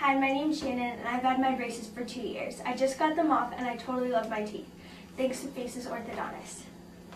Hi, my name's Shannon, and I've had my braces for two years. I just got them off, and I totally love my teeth. Thanks to Faces Orthodontist.